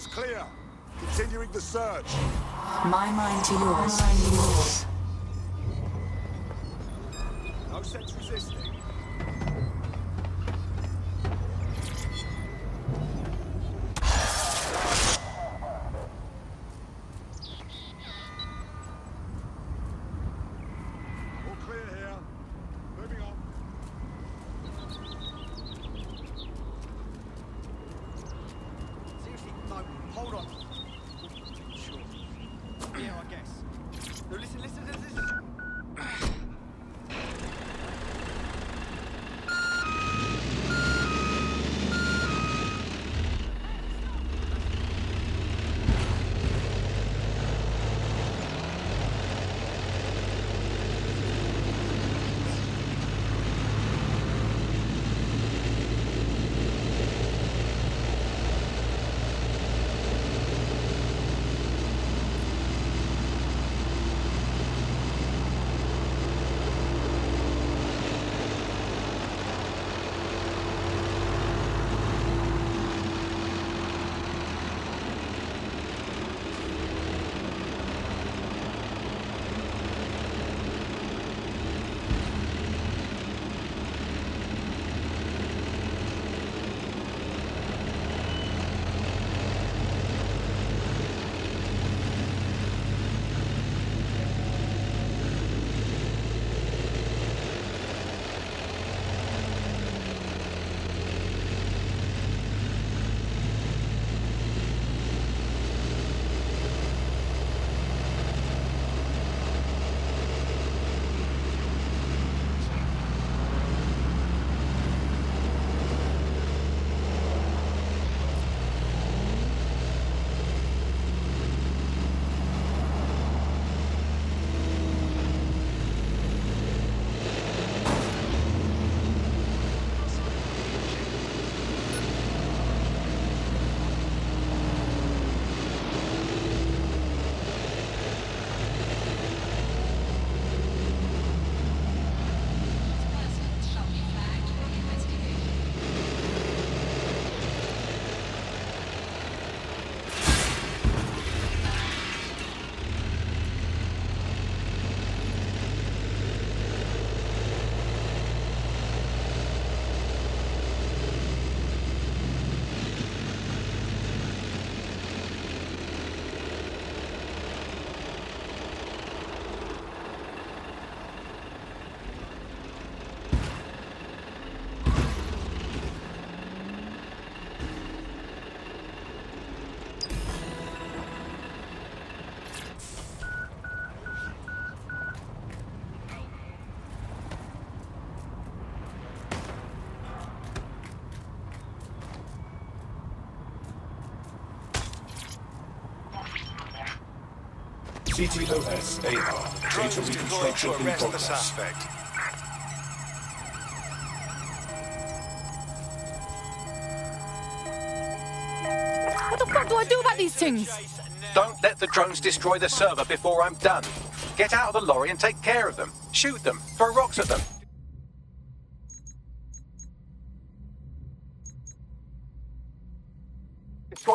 area's clear. Continuing the search. My mind to yours. No sense resisting. All clear here. Moving on. Seriously, no, hold on. CTOS AR. Data reconstruction in progress. What the fuck do I do about these things? Don't let the drones destroy the server before I'm done. Get out of the lorry and take care of them. Shoot them. Throw rocks at them.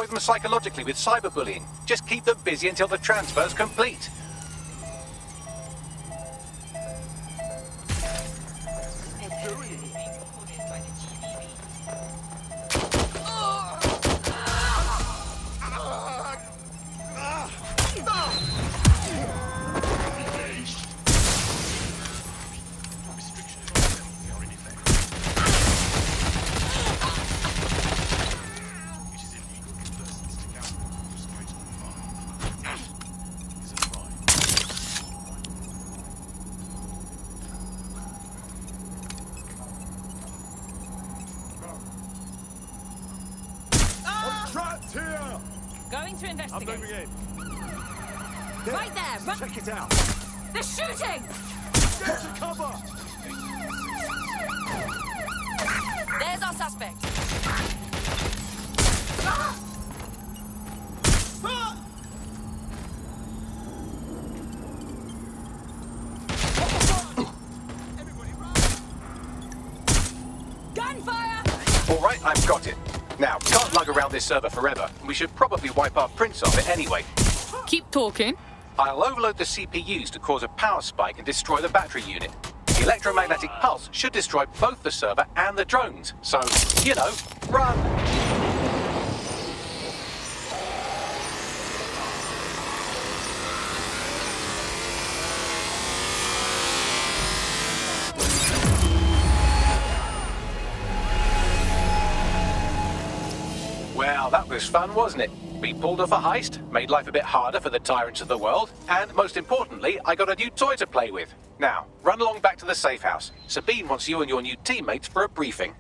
Destroy them psychologically with cyberbullying. Just keep them busy until the transfer's complete. Going to I'm investigate. moving in. Right there, run- Check it out. They're shooting! Get to cover! There's our suspect. Gunfire! All right, I've got it. Now, we can't lug around this server forever, we should probably wipe our prints off it anyway. Keep talking. I'll overload the CPUs to cause a power spike and destroy the battery unit. The electromagnetic pulse should destroy both the server and the drones. So, you know, run! That was fun, wasn't it? We pulled off a heist, made life a bit harder for the tyrants of the world, and most importantly, I got a new toy to play with. Now, run along back to the safe house. Sabine wants you and your new teammates for a briefing.